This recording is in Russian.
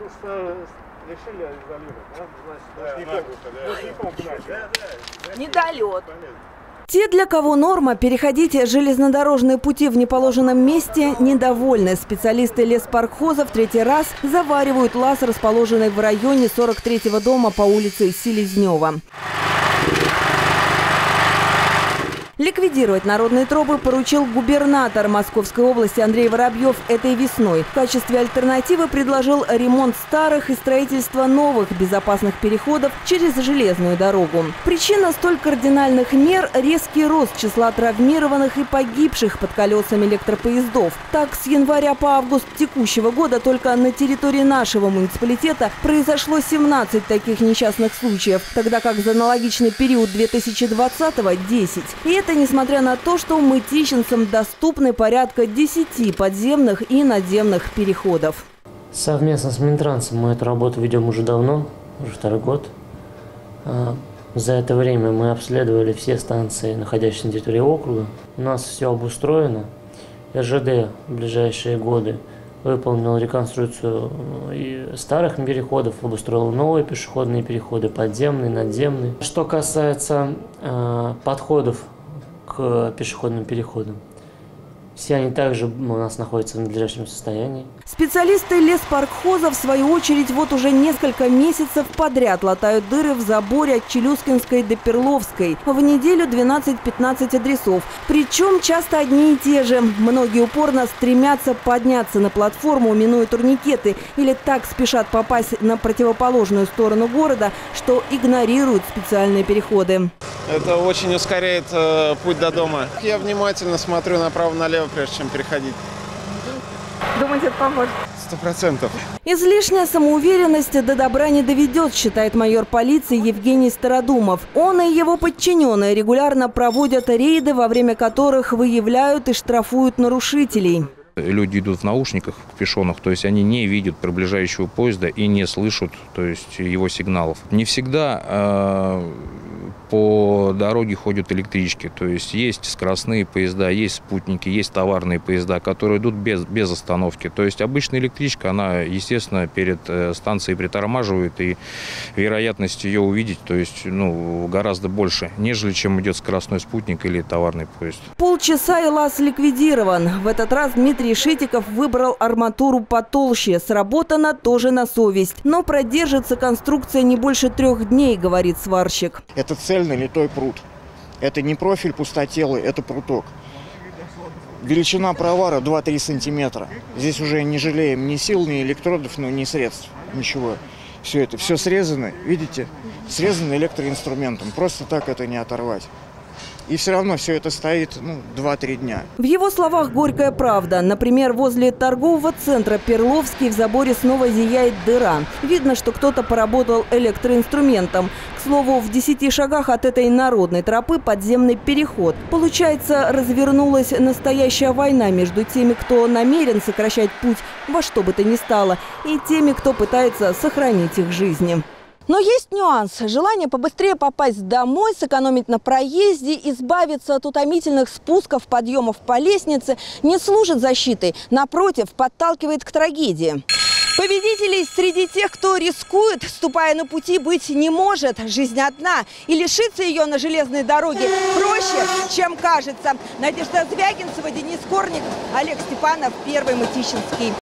Уж э, решили изолировать, да? Значит. Недолет. Те, для кого норма переходить железнодорожные пути в неположенном месте, недовольны. Специалисты леспаркхоза в третий раз заваривают лаз, расположенный в районе 43-го дома по улице Селезнева. Ликвидировать народные тропы поручил губернатор Московской области Андрей Воробьев этой весной. В качестве альтернативы предложил ремонт старых и строительство новых безопасных переходов через железную дорогу. Причина столь кардинальных мер – резкий рост числа травмированных и погибших под колесами электропоездов. Так, с января по август текущего года только на территории нашего муниципалитета произошло 17 таких несчастных случаев, тогда как за аналогичный период 2020-го – 10. И это несмотря на то, что мытищенцам доступны порядка 10 подземных и надземных переходов. Совместно с Минтрансом мы эту работу ведем уже давно, уже второй год. А, За это время мы обследовали все станции, находящиеся на территории округа. У нас все обустроено. РЖД в ближайшие годы выполнил реконструкцию э, и старых переходов, обустроил новые пешеходные переходы, подземные, надземные. Что касается э, подходов к пешеходным переходам. Все они также у нас находятся в надлежащем состоянии. Специалисты леспаркхоза, в свою очередь, вот уже несколько месяцев подряд латают дыры в заборе от Челюскинской до Перловской. В неделю 12-15 адресов. Причем часто одни и те же. Многие упорно стремятся подняться на платформу, минуя турникеты, или так спешат попасть на противоположную сторону города, что игнорируют специальные переходы. Это очень ускоряет э, путь до дома. Я внимательно смотрю направо-налево, прежде чем переходить. Думаете, это поможет? Сто процентов. Излишняя самоуверенность до добра не доведет, считает майор полиции Евгений Стародумов. Он и его подчиненные регулярно проводят рейды, во время которых выявляют и штрафуют нарушителей. Люди идут в наушниках, в пешонах, то есть они не видят приближающего поезда и не слышат то есть, его сигналов. Не всегда э, по дороге ходят электрички, то есть есть скоростные поезда, есть спутники, есть товарные поезда, которые идут без, без остановки. То есть обычная электричка, она, естественно, перед э, станцией притормаживает, и вероятность ее увидеть, то есть, ну, гораздо больше, нежели чем идет скоростной спутник или товарный поезд. Полчаса и лаз ликвидирован. В этот раз Дмитрий Шитиков выбрал арматуру потолще. Сработано тоже на совесть. Но продержится конструкция не больше трех дней, говорит сварщик. Это цельный литой пруд. Это не профиль пустотелый, это пруток. Величина провара 2-3 сантиметра. Здесь уже не жалеем ни сил, ни электродов, ну, ни средств. Ничего. Все это, все срезано, видите? Срезано электроинструментом. Просто так это не оторвать. И все равно все это стоит ну, 2-3 дня. В его словах горькая правда. Например, возле торгового центра Перловский в заборе снова зияет дыра. Видно, что кто-то поработал электроинструментом. К слову, в 10 шагах от этой народной тропы подземный переход. Получается, развернулась настоящая война между теми, кто намерен сокращать путь во что бы то ни стало, и теми, кто пытается сохранить их жизни. Но есть нюанс. Желание побыстрее попасть домой, сэкономить на проезде, избавиться от утомительных спусков, подъемов по лестнице не служит защитой. Напротив, подталкивает к трагедии. Победителей среди тех, кто рискует, ступая на пути, быть не может. Жизнь одна. И лишиться ее на железной дороге проще, чем кажется. Надежда Звягинцева, Денис Корник, Олег Степанов, Первый Мытищинский.